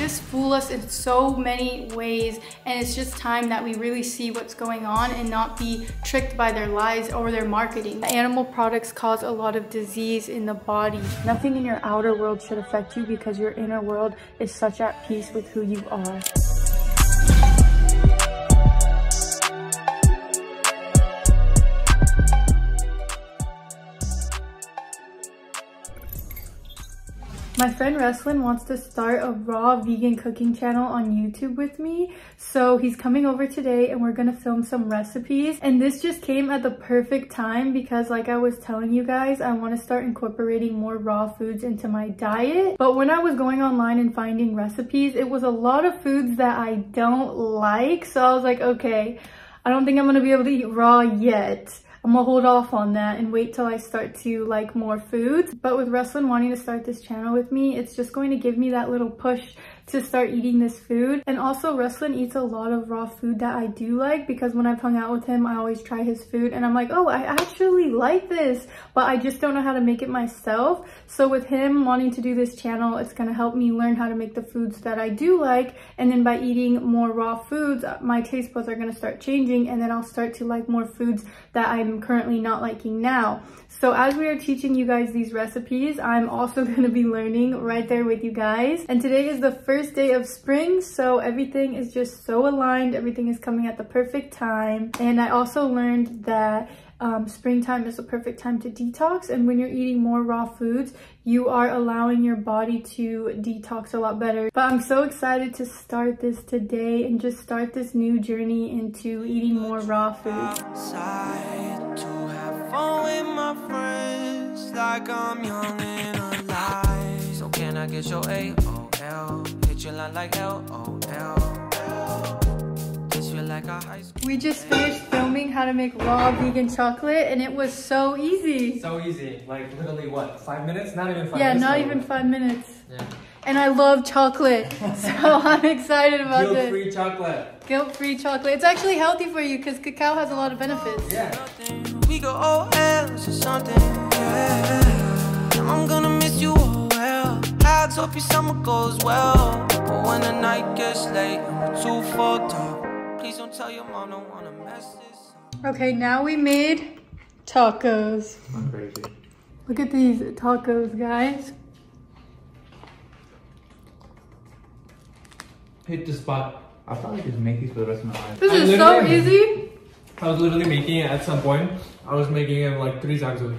just fool us in so many ways and it's just time that we really see what's going on and not be tricked by their lies or their marketing. Animal products cause a lot of disease in the body. Nothing in your outer world should affect you because your inner world is such at peace with who you are. My friend Ruslan wants to start a raw vegan cooking channel on YouTube with me. So he's coming over today and we're gonna film some recipes. And this just came at the perfect time because like I was telling you guys, I wanna start incorporating more raw foods into my diet. But when I was going online and finding recipes, it was a lot of foods that I don't like. So I was like, okay, I don't think I'm gonna be able to eat raw yet. I'm gonna hold off on that and wait till I start to like more foods. But with Ruslan wanting to start this channel with me, it's just going to give me that little push to start eating this food. And also Ruslan eats a lot of raw food that I do like because when I've hung out with him, I always try his food and I'm like, oh, I actually like this, but I just don't know how to make it myself. So with him wanting to do this channel, it's gonna help me learn how to make the foods that I do like. And then by eating more raw foods, uh, my taste buds are gonna start changing and then I'll start to like more foods that I'm currently not liking now. So as we are teaching you guys these recipes, I'm also gonna be learning right there with you guys. And today is the first first day of spring, so everything is just so aligned. Everything is coming at the perfect time. And I also learned that um, springtime is the perfect time to detox. And when you're eating more raw foods, you are allowing your body to detox a lot better. But I'm so excited to start this today and just start this new journey into eating more raw food. I get your? Like We just finished filming how to make raw vegan chocolate and it was so easy. So easy. Like literally what, five minutes? Not even five yeah, minutes? Yeah, not even five minutes. Yeah. And I love chocolate, so I'm excited about Guilt this. Guilt-free chocolate. Guilt-free chocolate. It's actually healthy for you because cacao has a lot of benefits. Yeah. We go all else or something, yeah. I'm gonna miss you all well. I hope your summer goes well. But when the night gets late and we're too fucked up, please don't tell your mom, don't wanna mess this up. Okay, now we made tacos. I'm crazy. Look at these tacos, guys. Hit the spot. I'll probably just make these for the rest of my life. This I is so easy. I was literally making it at some point. I was making it like three times a week.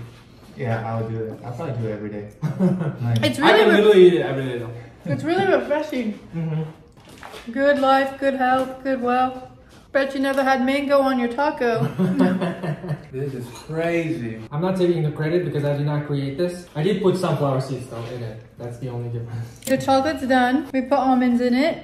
Yeah, I would do it. I'll probably do it every day. It's really I can literally eat it every day though. It's really refreshing. Mm -hmm. Good life, good health, good wealth. Bet you never had mango on your taco. this is crazy. I'm not taking the credit because I did not create this. I did put sunflower seeds though in it. That's the only difference. The chocolate's done. We put almonds in it.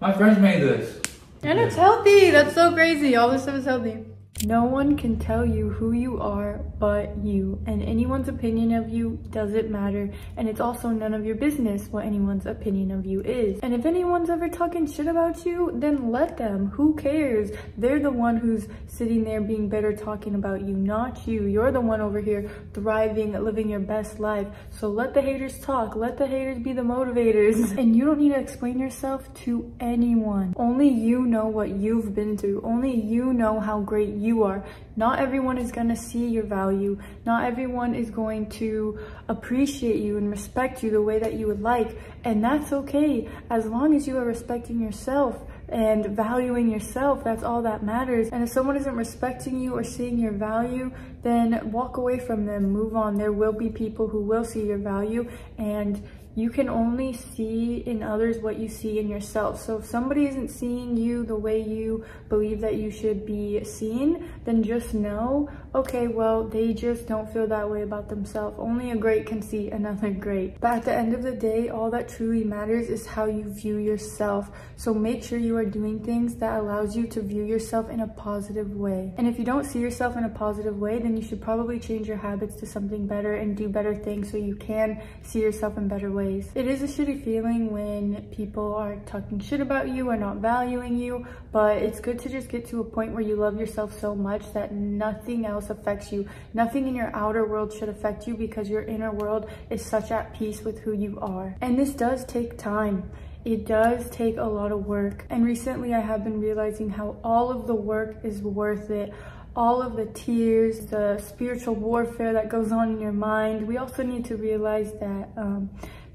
My friends made this. And it's healthy. That's so crazy. All this stuff is healthy. No one can tell you who you are but you, and anyone's opinion of you doesn't matter, and it's also none of your business what anyone's opinion of you is. And if anyone's ever talking shit about you, then let them. Who cares? They're the one who's sitting there being better talking about you, not you. You're the one over here thriving, living your best life. So let the haters talk. Let the haters be the motivators. And you don't need to explain yourself to anyone. Only you know what you've been through. Only you know how great you you are. Not everyone is going to see your value. Not everyone is going to appreciate you and respect you the way that you would like. And that's okay. As long as you are respecting yourself and valuing yourself, that's all that matters. And if someone isn't respecting you or seeing your value, then walk away from them, move on. There will be people who will see your value and you can only see in others what you see in yourself. So if somebody isn't seeing you the way you believe that you should be seen, then just know, okay, well, they just don't feel that way about themselves. Only a great can see another great. But at the end of the day, all that truly matters is how you view yourself. So make sure you are doing things that allows you to view yourself in a positive way. And if you don't see yourself in a positive way, then you should probably change your habits to something better and do better things so you can see yourself in better ways ways. It is a shitty feeling when people are talking shit about you or not valuing you, but it's good to just get to a point where you love yourself so much that nothing else affects you. Nothing in your outer world should affect you because your inner world is such at peace with who you are. And this does take time it does take a lot of work. And recently I have been realizing how all of the work is worth it all of the tears, the spiritual warfare that goes on in your mind. We also need to realize that um,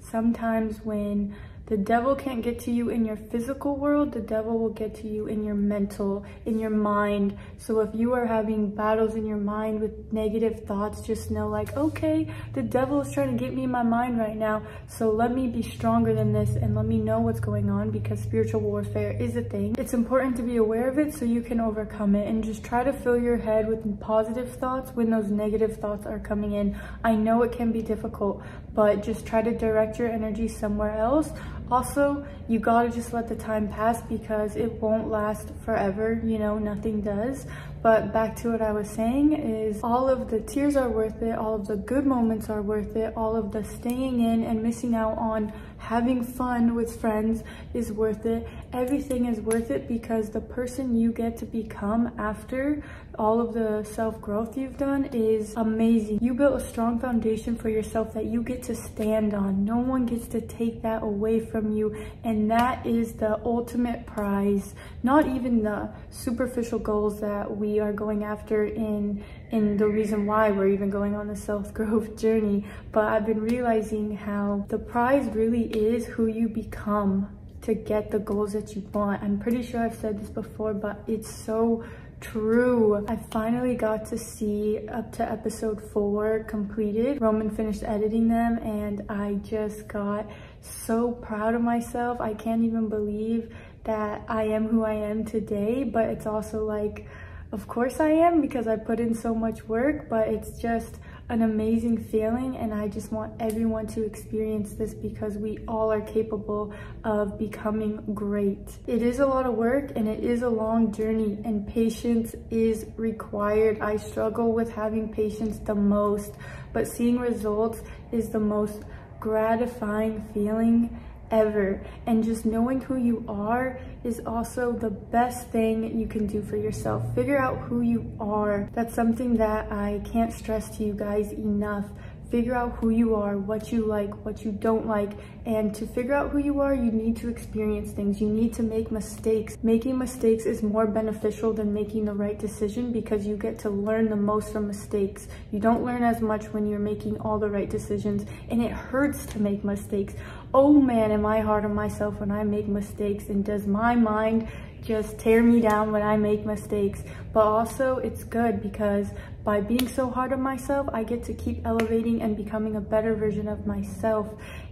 sometimes when the devil can't get to you in your physical world, the devil will get to you in your mental, in your mind. So if you are having battles in your mind with negative thoughts, just know like, okay, the devil is trying to get me in my mind right now. So let me be stronger than this and let me know what's going on because spiritual warfare is a thing. It's important to be aware of it so you can overcome it and just try to fill your head with positive thoughts when those negative thoughts are coming in. I know it can be difficult, but just try to direct your energy somewhere else also, you gotta just let the time pass because it won't last forever, you know, nothing does. But back to what I was saying is all of the tears are worth it, all of the good moments are worth it, all of the staying in and missing out on having fun with friends is worth it. Everything is worth it because the person you get to become after all of the self-growth you've done is amazing. You built a strong foundation for yourself that you get to stand on. No one gets to take that away from you and that is the ultimate prize. Not even the superficial goals that we are going after in in the reason why we're even going on the self-growth journey, but I've been realizing how the prize really is who you become to get the goals that you want. I'm pretty sure I've said this before, but it's so true. I finally got to see up to episode four completed. Roman finished editing them and I just got so proud of myself. I can't even believe that I am who I am today, but it's also like, of course I am because I put in so much work, but it's just an amazing feeling and I just want everyone to experience this because we all are capable of becoming great. It is a lot of work and it is a long journey and patience is required. I struggle with having patience the most, but seeing results is the most gratifying feeling ever. And just knowing who you are is also the best thing you can do for yourself. Figure out who you are. That's something that I can't stress to you guys enough figure out who you are, what you like, what you don't like, and to figure out who you are, you need to experience things. You need to make mistakes. Making mistakes is more beneficial than making the right decision because you get to learn the most from mistakes. You don't learn as much when you're making all the right decisions, and it hurts to make mistakes. Oh man, am I hard on myself when I make mistakes, and does my mind just tear me down when I make mistakes. But also it's good because by being so hard on myself, I get to keep elevating and becoming a better version of myself.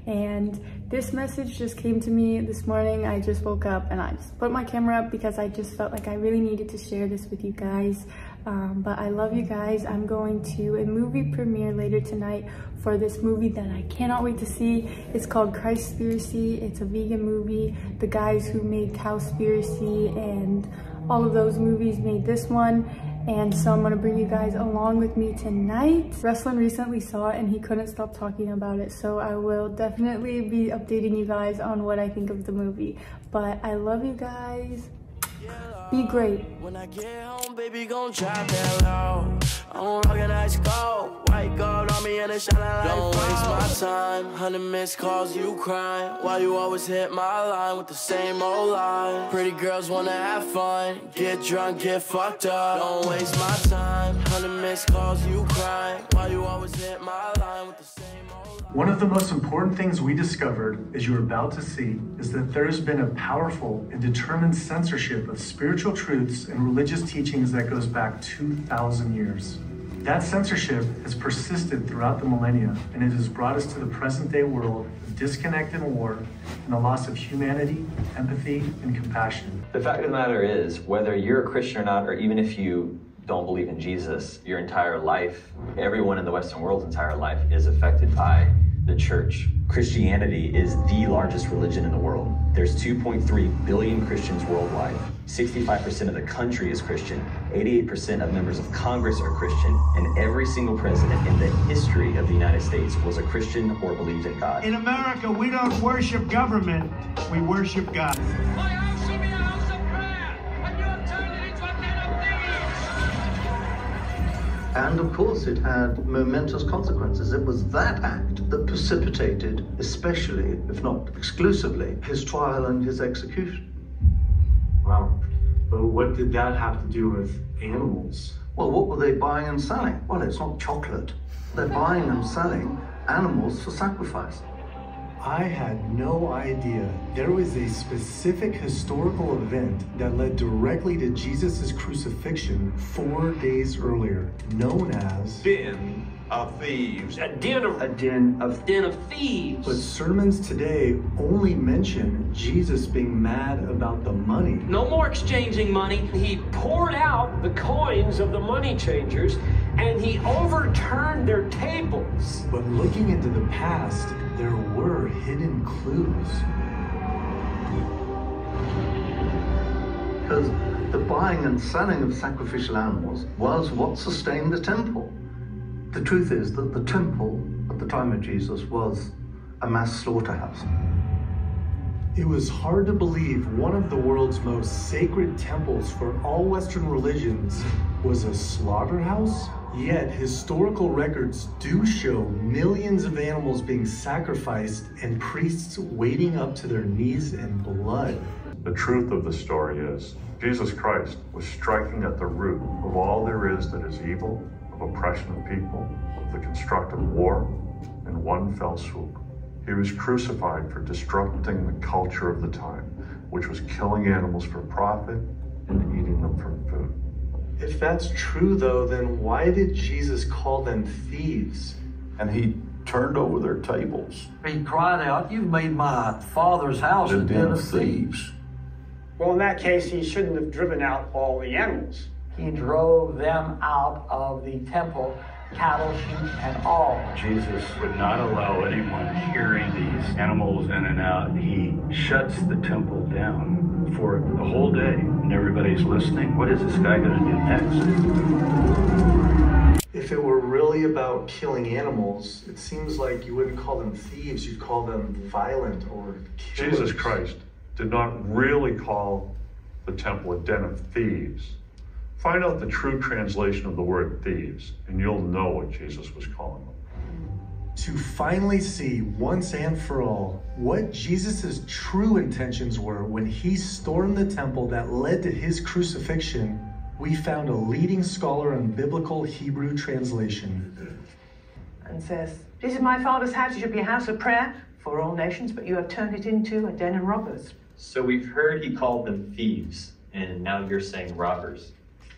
And this message just came to me this morning. I just woke up and I just put my camera up because I just felt like I really needed to share this with you guys. Um, but I love you guys. I'm going to a movie premiere later tonight for this movie that I cannot wait to see. It's called Christspiracy. It's a vegan movie. The guys who made Cowspiracy and all of those movies made this one. And so I'm gonna bring you guys along with me tonight. Ruslan recently saw it and he couldn't stop talking about it. So I will definitely be updating you guys on what I think of the movie. But I love you guys. Be great. When I get home, baby, gon' drop that low. I want organized gold, white gold on me and it shine like Don't waste my time, hundred missed calls, you crying. Why you always hit my line with the same old line? Pretty girls wanna have fun, get drunk, get fucked up. Don't waste my time, hundred missed calls, you crying. Why you always hit my line with the same one of the most important things we discovered, as you're about to see, is that there's been a powerful and determined censorship of spiritual truths and religious teachings that goes back 2,000 years. That censorship has persisted throughout the millennia, and it has brought us to the present day world of disconnect and war and the loss of humanity, empathy, and compassion. The fact of the matter is, whether you're a Christian or not, or even if you don't believe in Jesus, your entire life, everyone in the Western world's entire life is affected by the church. Christianity is the largest religion in the world. There's 2.3 billion Christians worldwide. 65% of the country is Christian. 88% of members of Congress are Christian. And every single president in the history of the United States was a Christian or believed in God. In America, we don't worship government, we worship God. And of course, it had momentous consequences. It was that act that precipitated, especially, if not exclusively, his trial and his execution. Wow. But what did that have to do with animals? Well, what were they buying and selling? Well, it's not chocolate. They're buying and selling animals for sacrifice. I had no idea there was a specific historical event that led directly to Jesus' crucifixion four days earlier, known as Den of Thieves. A den of a den of den of thieves. But sermons today only mention Jesus being mad about the money. No more exchanging money. He poured out the coins of the money changers and he overturned their tables. But looking into the past, there were hidden clues. Because the buying and selling of sacrificial animals was what sustained the temple. The truth is that the temple at the time of Jesus was a mass slaughterhouse. It was hard to believe one of the world's most sacred temples for all Western religions was a slaughterhouse. Yet historical records do show millions of animals being sacrificed and priests wading up to their knees in blood. The truth of the story is Jesus Christ was striking at the root of all there is that is evil, of oppression of people, of the construct of war, in one fell swoop. He was crucified for disrupting the culture of the time, which was killing animals for profit and eating them for food. If that's true, though, then why did Jesus call them thieves? And he turned over their tables. He cried out, You've made my father's house a den of thieves. Well, in that case, he shouldn't have driven out all the animals. He drove them out of the temple, cattle, sheep, and all. Jesus would not allow anyone hearing these animals in and out. He shuts the temple down for the whole day, and everybody's listening. What is this guy going to do next? If it were really about killing animals, it seems like you wouldn't call them thieves, you'd call them violent or killers. Jesus Christ did not really call the temple a den of thieves. Find out the true translation of the word thieves, and you'll know what Jesus was calling them. To finally see once and for all what Jesus' true intentions were when he stormed the temple that led to his crucifixion, we found a leading scholar on biblical Hebrew translation. And says, This is my father's house, it should be a house of prayer for all nations, but you have turned it into a den of robbers. So we've heard he called them thieves, and now you're saying robbers.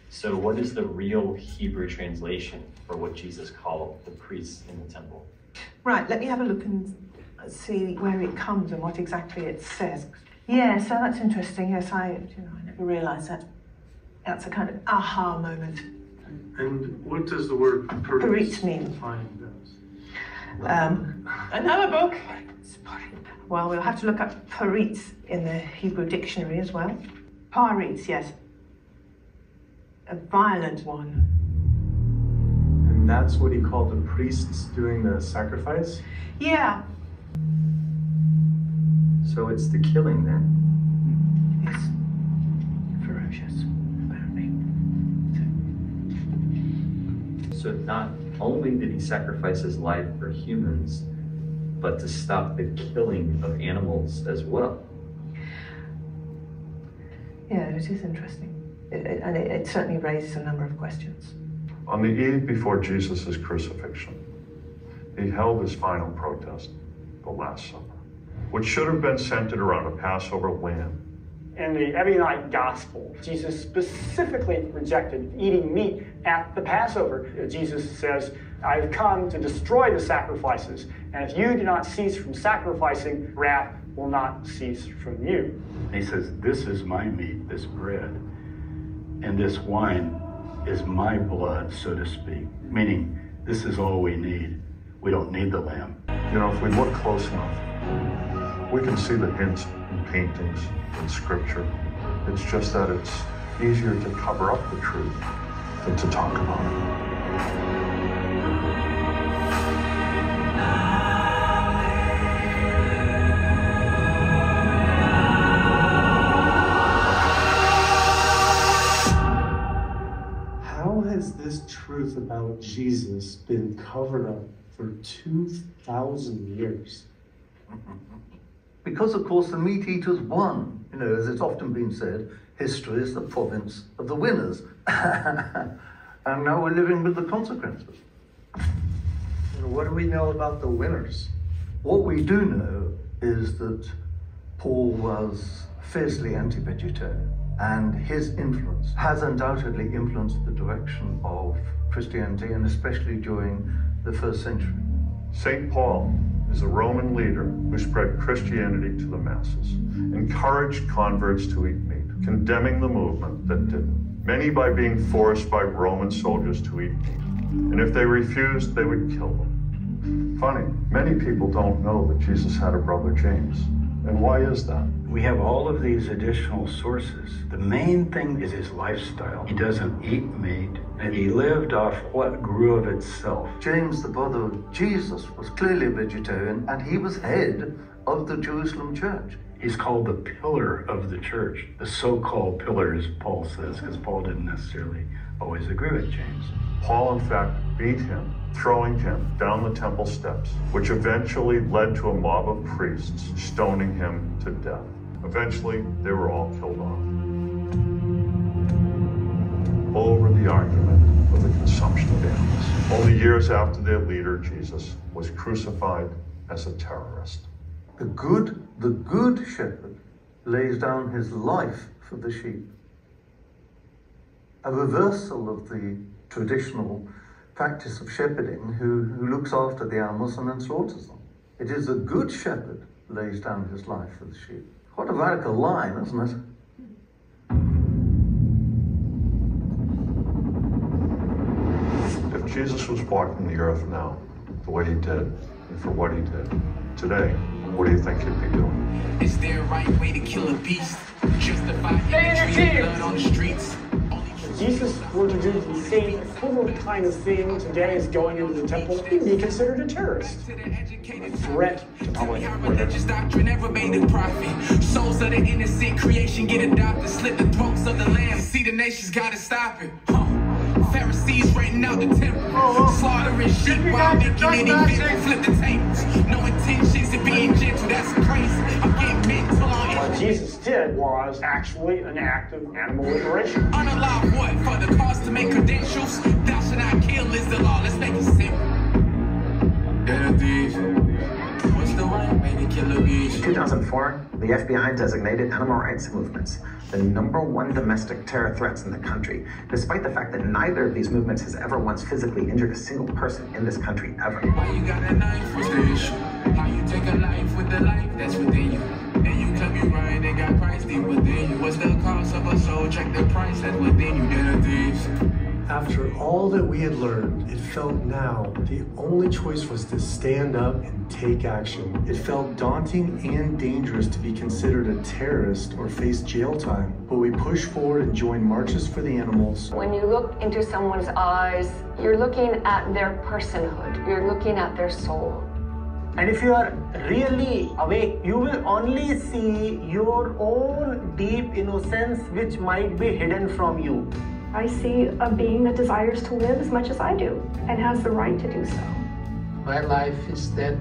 So, what is the real Hebrew translation for what Jesus called the priests in the temple? Right, let me have a look and see where it comes and what exactly it says. Yeah, so that's interesting. Yes, I, you know, I never realised that. That's a kind of aha moment. And what does the word Paritz mean? Um, another book. Well, we'll have to look up paritz in the Hebrew dictionary as well. Paritz, yes. A violent one. And that's what he called the priests doing the sacrifice? Yeah. So it's the killing then? Hmm. Yes. Ferocious, apparently. So, not only did he sacrifice his life for humans, but to stop the killing of animals as well. Yeah, it is interesting. It, it, and it, it certainly raises a number of questions. On the eve before Jesus' crucifixion, he held his final protest, the Last Supper, which should have been centered around a Passover lamb. In the Ebionite Gospel, Jesus specifically rejected eating meat at the Passover. Jesus says, I've come to destroy the sacrifices, and if you do not cease from sacrificing, wrath will not cease from you. He says, This is my meat, this bread, and this wine is my blood, so to speak. Meaning, this is all we need. We don't need the lamb. You know, if we look close enough, we can see the hints in paintings in scripture. It's just that it's easier to cover up the truth than to talk about it. About Jesus been covered up for 2,000 years? Because, of course, the meat eaters won. You know, as it's often been said, history is the province of the winners. and now we're living with the consequences. What do we know about the winners? What we do know is that Paul was fiercely anti vegetarian, and his influence has undoubtedly influenced the direction of Christianity, and especially during the first century. St. Paul is a Roman leader who spread Christianity to the masses, encouraged converts to eat meat, condemning the movement that didn't. Many by being forced by Roman soldiers to eat meat. And if they refused, they would kill them. Funny, many people don't know that Jesus had a brother James. And why is that? We have all of these additional sources. The main thing is his lifestyle. He doesn't eat meat, and he lived off what grew of itself. James, the brother of Jesus, was clearly a vegetarian, and he was head of the Jerusalem church. He's called the pillar of the church, the so called pillar, as Paul says, because Paul didn't necessarily always agree with James. Paul, in fact, beat him, throwing him down the temple steps, which eventually led to a mob of priests stoning him to death. Eventually, they were all killed off. Over the argument of the consumption of animals. Only years after their leader, Jesus, was crucified as a terrorist. The good, the good shepherd lays down his life for the sheep. A reversal of the traditional practice of shepherding who, who looks after the animals and then slaughters them. It is the good shepherd lays down his life for the sheep. What a radical line, isn't it? If Jesus was walking the earth now, the way he did, and for what he did, today, what do you think he'd be doing? Is there a right way to kill a beast? Justify imagery of blood on the streets? Jesus were to do the same equivalent kind of thing today as going into the temple, he'd be considered a terrorist. A threat to public. Religious doctrine never made a profit. Souls of the innocent creation get adopted. Slit the throats of the lamb. See the nations gotta stop it. Huh. Pharisees renting out the temple. Slaughtering sheep while making any event. Flip the tables. No intentions of being gentle. That's crazy. I'm getting mental on What. Jesus did was actually an act of animal liberation. Unalive what? For the cause to make credentials? Thou shalt not kill is the law. Let's make it simple. They're the. What's the way to kill a beast? In 2004, the FBI designated animal rights movements the number one domestic terror threats in the country, despite the fact that neither of these movements has ever once physically injured a single person in this country ever. Why you got a knife? The issue? How you take a life with the life that's within you? And you claim you right, they got price deep within you. What's the cost of a soul? Check the price that's within you. They're the thieves. After all that we had learned, it felt now the only choice was to stand up and take action. It felt daunting and dangerous to be considered a terrorist or face jail time, but we pushed forward and joined Marches for the Animals. When you look into someone's eyes, you're looking at their personhood, you're looking at their soul. And if you are really awake, you will only see your own deep innocence which might be hidden from you. I see a being that desires to live as much as I do and has the right to do so. My life is that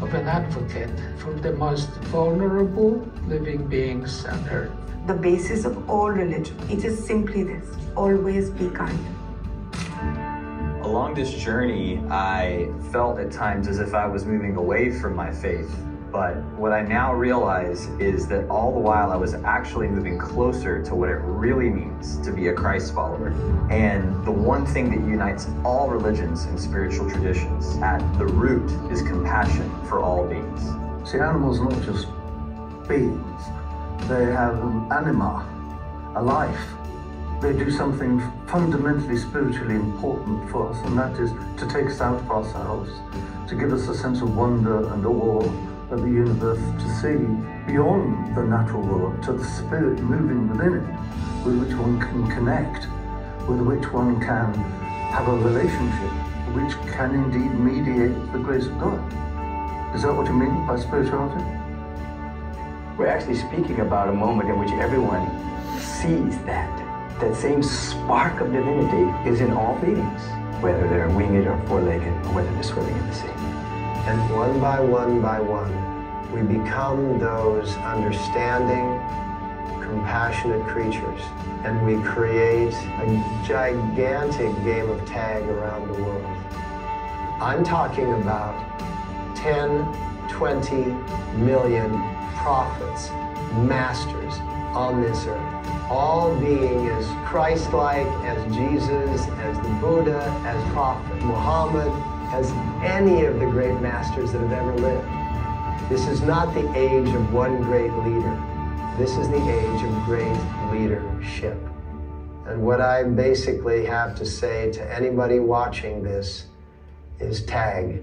of an advocate for the most vulnerable living beings on earth. The basis of all religion. It is simply this always be kind. Along this journey, I felt at times as if I was moving away from my faith. But what I now realize is that all the while I was actually moving closer to what it really means to be a Christ follower. And the one thing that unites all religions and spiritual traditions at the root is compassion for all beings. See, animals are not just beings, they have an anima, a life. They do something fundamentally spiritually important for us, and that is to take us out of ourselves, to give us a sense of wonder and awe of the universe, to see beyond the natural world to the spirit moving within it, with which one can connect, with which one can have a relationship, which can indeed mediate the grace of God. Is that what you mean by spirituality? We're actually speaking about a moment in which everyone sees that. That same spark of divinity is in all beings. whether they're winged or four-legged, or whether they're swimming in the sea. And one by one by one, we become those understanding, compassionate creatures. And we create a gigantic game of tag around the world. I'm talking about 10, 20 million prophets, masters on this earth all being as Christ-like as Jesus, as the Buddha, as Prophet Muhammad, as any of the great masters that have ever lived. This is not the age of one great leader. This is the age of great leadership. And what I basically have to say to anybody watching this is tag,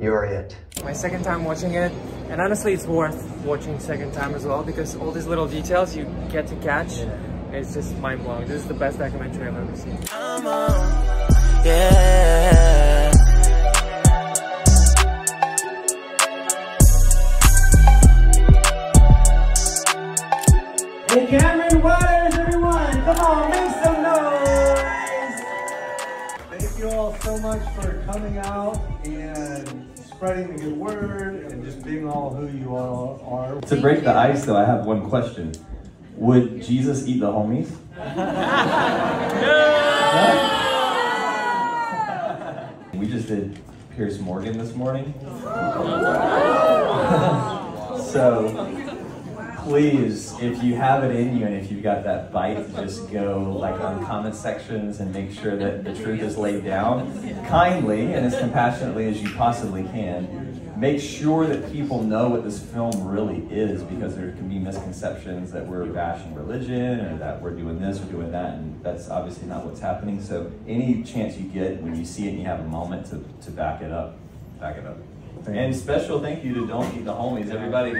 you're it. My second time watching it, and honestly it's worth watching second time as well because all these little details you get to catch, it's just mind-blowing. This is the best documentary I've ever seen. Yeah. Kameron Waters, everyone! Come on, make some noise! Thank you all so much for coming out and spreading the good word and just being all who you all are. To break the ice, though, I have one question. Would Jesus eat the homies? no! we just did Piers Morgan this morning. Oh. so please, if you have it in you and if you've got that bite, just go like on comment sections and make sure that the truth is laid down kindly and as compassionately as you possibly can. Make sure that people know what this film really is because there can be misconceptions that we're bashing religion or that we're doing this or doing that, and that's obviously not what's happening. So any chance you get when you see it and you have a moment to, to back it up, back it up. And special thank you to Don't Eat the Homies. Everybody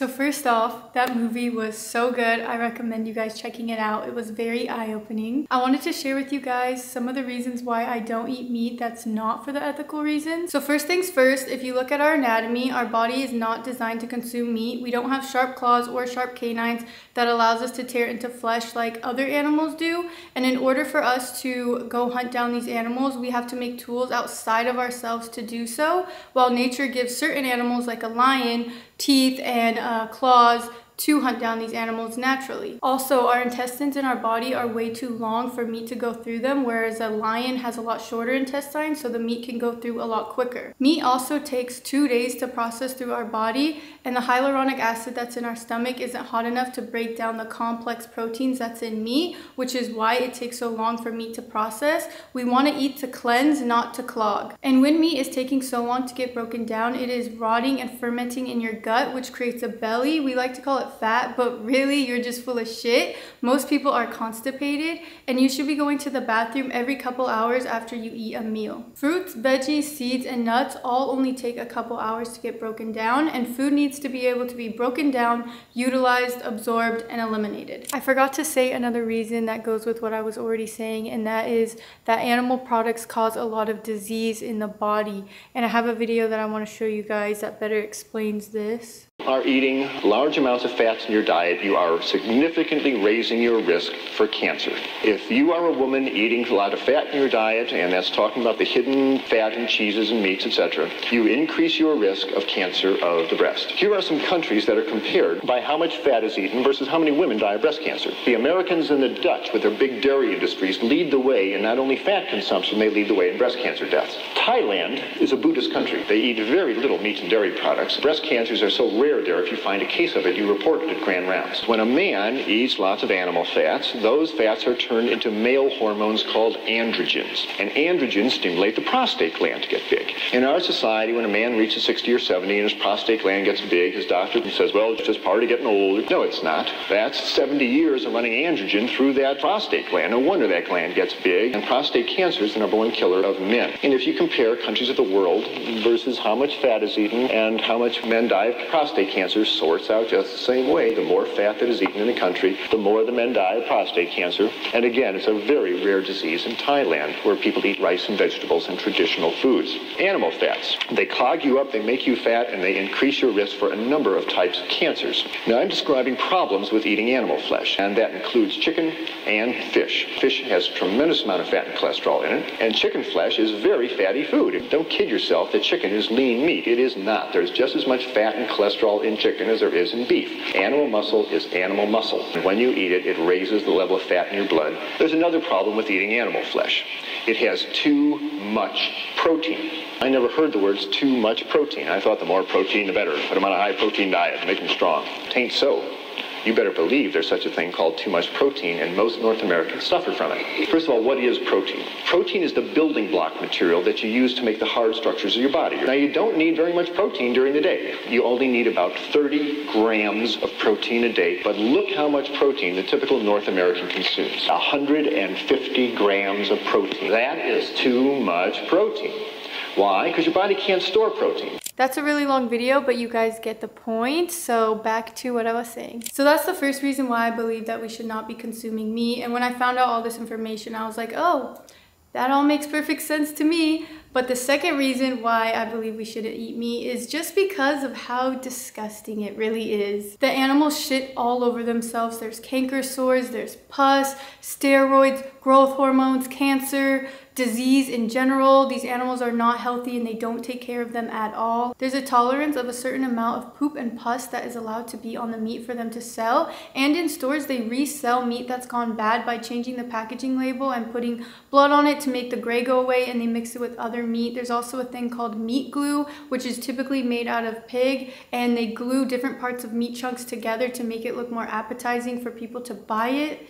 So first off, that movie was so good. I recommend you guys checking it out. It was very eye-opening. I wanted to share with you guys some of the reasons why I don't eat meat that's not for the ethical reasons. So first things first, if you look at our anatomy, our body is not designed to consume meat. We don't have sharp claws or sharp canines that allows us to tear into flesh like other animals do. And in order for us to go hunt down these animals, we have to make tools outside of ourselves to do so. While nature gives certain animals like a lion teeth and uh, claws to hunt down these animals naturally. Also, our intestines in our body are way too long for meat to go through them, whereas a lion has a lot shorter intestines, so the meat can go through a lot quicker. Meat also takes two days to process through our body, and the hyaluronic acid that's in our stomach isn't hot enough to break down the complex proteins that's in meat, which is why it takes so long for meat to process. We want to eat to cleanse, not to clog. And when meat is taking so long to get broken down, it is rotting and fermenting in your gut, which creates a belly. We like to call it fat, but really you're just full of shit. Most people are constipated and you should be going to the bathroom every couple hours after you eat a meal. Fruits, veggies, seeds, and nuts all only take a couple hours to get broken down and food needs to be able to be broken down, utilized, absorbed, and eliminated. I forgot to say another reason that goes with what I was already saying and that is that animal products cause a lot of disease in the body and I have a video that I want to show you guys that better explains this are eating large amounts of fats in your diet, you are significantly raising your risk for cancer. If you are a woman eating a lot of fat in your diet, and that's talking about the hidden fat in cheeses and meats, etc., you increase your risk of cancer of the breast. Here are some countries that are compared by how much fat is eaten versus how many women die of breast cancer. The Americans and the Dutch, with their big dairy industries, lead the way in not only fat consumption, they lead the way in breast cancer deaths. Thailand is a Buddhist country. They eat very little meat and dairy products. Breast cancers are so rare there, if you find a case of it, you report it at Grand Rounds. When a man eats lots of animal fats, those fats are turned into male hormones called androgens. And androgens stimulate the prostate gland to get big. In our society, when a man reaches 60 or 70 and his prostate gland gets big, his doctor says, well, it's just part of getting older. No, it's not. That's 70 years of running androgen through that prostate gland. No wonder that gland gets big. And prostate cancer is the number one killer of men. And if you compare countries of the world versus how much fat is eaten and how much men die of prostate prostate cancer sorts out just the same way. The more fat that is eaten in the country, the more the men die of prostate cancer. And again, it's a very rare disease in Thailand where people eat rice and vegetables and traditional foods. Animal fats. They clog you up, they make you fat, and they increase your risk for a number of types of cancers. Now, I'm describing problems with eating animal flesh, and that includes chicken and fish. Fish has a tremendous amount of fat and cholesterol in it, and chicken flesh is very fatty food. Don't kid yourself that chicken is lean meat. It is not. There's just as much fat and cholesterol in chicken as there is in beef. Animal muscle is animal muscle. And when you eat it, it raises the level of fat in your blood. There's another problem with eating animal flesh. It has too much protein. I never heard the words too much protein. I thought the more protein, the better. Put them on a high protein diet, make them strong. Tain't so you better believe there's such a thing called too much protein, and most North Americans suffer from it. First of all, what is protein? Protein is the building block material that you use to make the hard structures of your body. Now, you don't need very much protein during the day. You only need about 30 grams of protein a day, but look how much protein the typical North American consumes 150 grams of protein. That is too much protein. Why? Because your body can't store protein. That's a really long video, but you guys get the point. So back to what I was saying. So that's the first reason why I believe that we should not be consuming meat. And when I found out all this information, I was like, oh, that all makes perfect sense to me. But the second reason why I believe we shouldn't eat meat is just because of how disgusting it really is. The animals shit all over themselves. There's canker sores, there's pus, steroids, growth hormones, cancer, disease in general. These animals are not healthy and they don't take care of them at all. There's a tolerance of a certain amount of poop and pus that is allowed to be on the meat for them to sell. And in stores, they resell meat that's gone bad by changing the packaging label and putting blood on it to make the gray go away and they mix it with other meat. There's also a thing called meat glue, which is typically made out of pig and they glue different parts of meat chunks together to make it look more appetizing for people to buy it.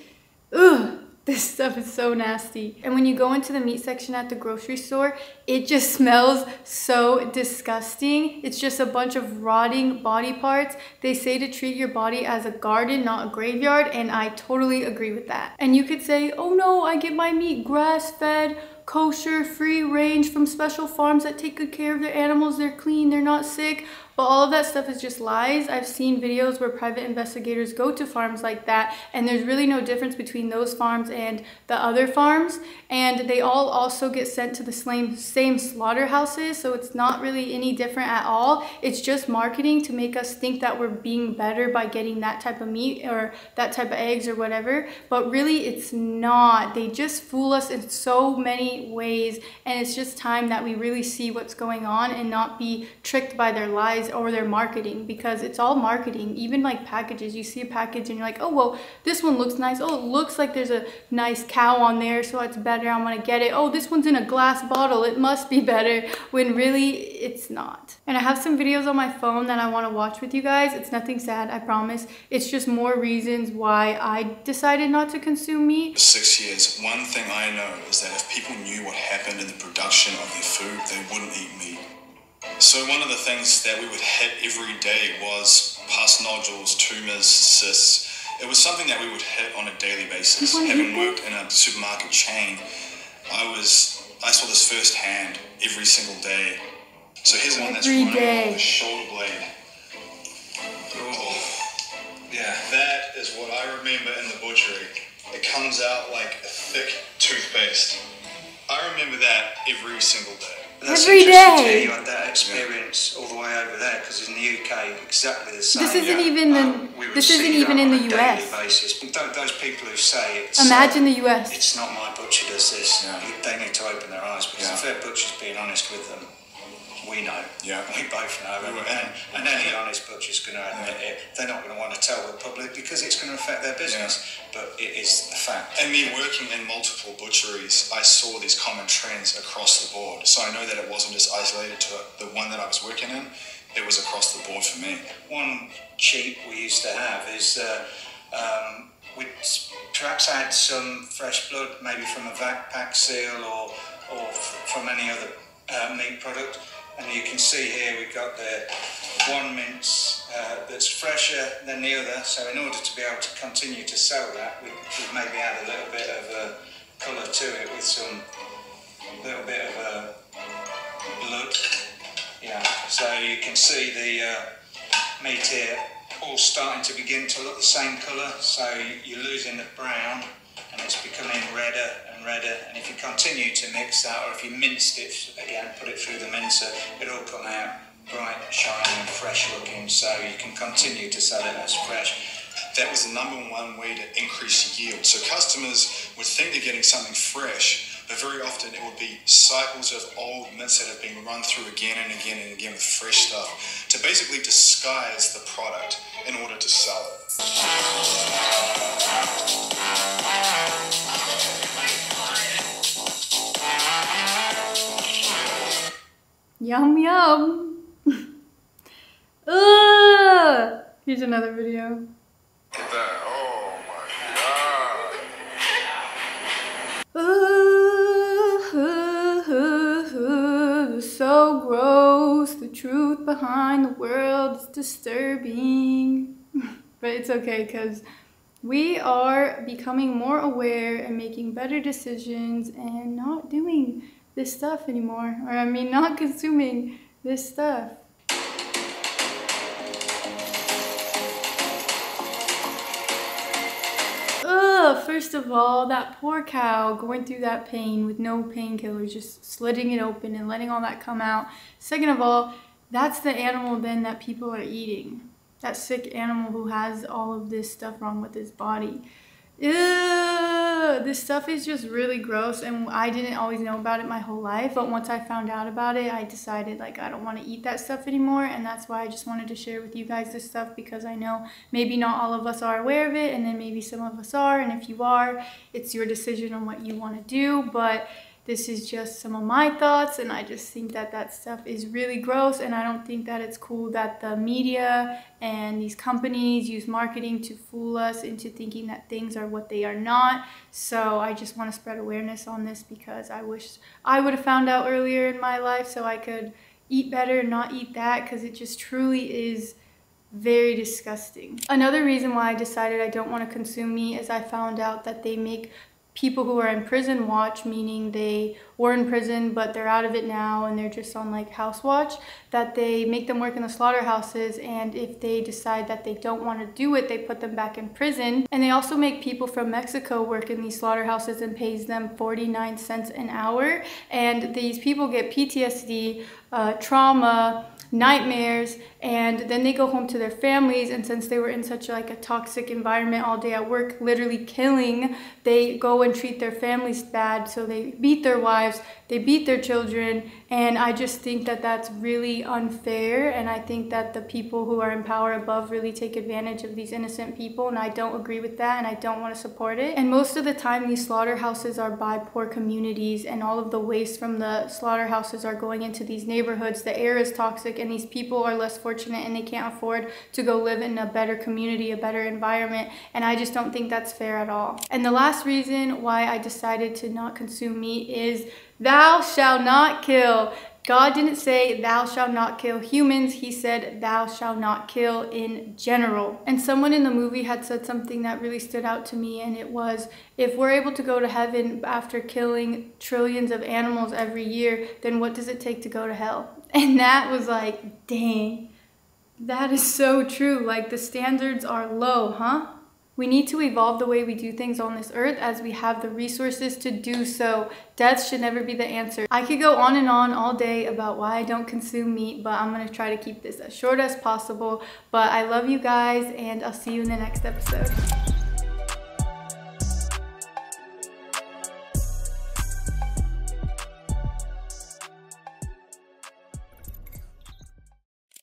Ugh. This stuff is so nasty. And when you go into the meat section at the grocery store, it just smells so disgusting. It's just a bunch of rotting body parts. They say to treat your body as a garden, not a graveyard, and I totally agree with that. And you could say, oh no, I get my meat grass-fed, kosher, free range from special farms that take good care of their animals. They're clean, they're not sick. But all of that stuff is just lies. I've seen videos where private investigators go to farms like that and there's really no difference between those farms and the other farms. And they all also get sent to the same, same slaughterhouses. So it's not really any different at all. It's just marketing to make us think that we're being better by getting that type of meat or that type of eggs or whatever. But really it's not. They just fool us in so many ways. And it's just time that we really see what's going on and not be tricked by their lies or their marketing because it's all marketing. Even like packages, you see a package and you're like, oh, well, this one looks nice. Oh, it looks like there's a nice cow on there, so it's better. I'm gonna get it. Oh, this one's in a glass bottle. It must be better when really it's not. And I have some videos on my phone that I wanna watch with you guys. It's nothing sad, I promise. It's just more reasons why I decided not to consume meat. Six years, one thing I know is that if people knew what happened in the production of their food, they wouldn't eat meat. So one of the things that we would hit every day was pus nodules, tumors, cysts. It was something that we would hit on a daily basis. Having worked in a supermarket chain, I was I saw this firsthand every single day. So here's one that's Every running day. the shoulder blade. Oh, yeah, that is what I remember in the butchery. It comes out like a thick toothpaste. I remember that every single day. That's Every interesting to hear you had that experience all the way over there, because in the UK, exactly the same. This isn't even the, this isn't even in the US. basis. Tho- Those people who say it's Imagine uh, the US. It's not my butcher does this. They need to open their eyes because if their butcher's being honest with them, we know. Yeah. We both know. And, and, and any honest butcher's going to admit it. They're not going to want to tell the public because it's going to affect their business. But it is the fact. And me working in multiple butcheries, I saw these common trends across the board. So I know that it wasn't just isolated to the one that I was working in, it was across the board for me. One cheat we used to have is uh, um, we'd perhaps add some fresh blood, maybe from a vac pack seal or, or f- from any other uh, meat product. And you can see here we've got the one mince uh, that's fresher than the other. So in order to be able to continue to sell that, we we maybe add a little bit of uh, colour to it with some little bit of uh, blood. Yeah, so you can see the uh, meat here all starting to begin to look the same colour, so you're losing the brown it's becoming redder and redder. And if you continue to mix that, or if you minced it again, put it through the mincer, it'll come out bright, shiny, fresh looking. So you can continue to sell it as fresh. That was the number one way to increase yield. So customers would think they're getting something fresh, but very often it would be cycles of old mince that have been run through again and again and again with fresh stuff to basically disguise the product in order to sell it. Yum yum. Ugh. Here's another video. Ooh, so gross. The truth behind the world is disturbing. but it's okay because we are becoming more aware and making better decisions and not doing this stuff anymore. Or, I mean, not consuming this stuff. First of all, that poor cow going through that pain with no painkillers, just slitting it open and letting all that come out. Second of all, that's the animal then that people are eating. That sick animal who has all of this stuff wrong with his body. This stuff is just really gross and I didn't always know about it my whole life but once I found out about it I decided like I don't want to eat that stuff anymore and that's why I just wanted to share with you guys this stuff because I know maybe not all of us are aware of it and then maybe some of us are and if you are it's your decision on what you want to do but this is just some of my thoughts and I just think that that stuff is really gross and I don't think that it's cool that the media and these companies use marketing to fool us into thinking that things are what they are not. So I just want to spread awareness on this because I wish I would have found out earlier in my life so I could eat better and not eat that because it just truly is very disgusting. Another reason why I decided I don't want to consume meat is I found out that they make people who are in prison watch, meaning they were in prison but they're out of it now and they're just on like house watch, that they make them work in the slaughterhouses and if they decide that they don't want to do it, they put them back in prison. And they also make people from Mexico work in these slaughterhouses and pays them 49 cents an hour. And these people get PTSD, uh, trauma, nightmares and then they go home to their families and since they were in such like a toxic environment all day at work literally killing they go and treat their families bad. So they beat their wives they beat their children and i just think that that's really unfair and i think that the people who are in power above really take advantage of these innocent people and i don't agree with that and i don't want to support it and most of the time these slaughterhouses are by poor communities and all of the waste from the slaughterhouses are going into these neighborhoods the air is toxic and these people are less fortunate and they can't afford to go live in a better community, a better environment. And I just don't think that's fair at all. And the last reason why I decided to not consume meat is thou shalt not kill. God didn't say, thou shalt not kill humans. He said, thou shalt not kill in general. And someone in the movie had said something that really stood out to me, and it was, if we're able to go to heaven after killing trillions of animals every year, then what does it take to go to hell? And that was like, dang, that is so true. Like the standards are low, huh? We need to evolve the way we do things on this earth as we have the resources to do so. Death should never be the answer. I could go on and on all day about why I don't consume meat, but I'm gonna try to keep this as short as possible. But I love you guys and I'll see you in the next episode.